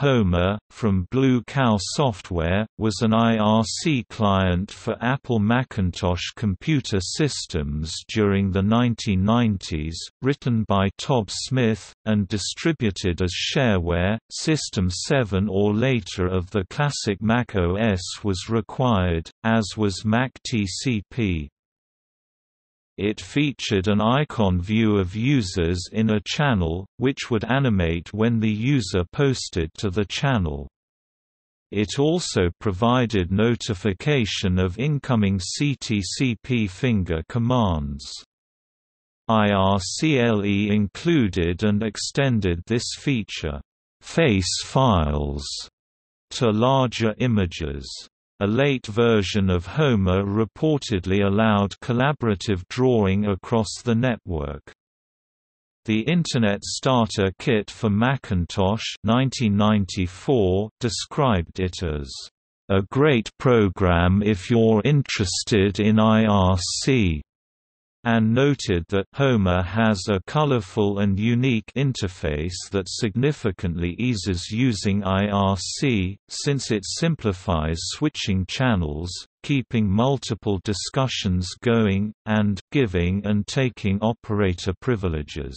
Homer, from Blue Cow Software, was an IRC client for Apple Macintosh computer systems during the 1990s, written by Tob Smith, and distributed as shareware. System 7 or later of the classic Mac OS was required, as was Mac TCP. It featured an icon view of users in a channel, which would animate when the user posted to the channel. It also provided notification of incoming CTCP finger commands. IRCLE included and extended this feature, face files, to larger images. A late version of Homer reportedly allowed collaborative drawing across the network. The Internet Starter Kit for Macintosh 1994 described it as a great program if you're interested in IRC and noted that Homer has a colorful and unique interface that significantly eases using IRC, since it simplifies switching channels, keeping multiple discussions going, and giving and taking operator privileges.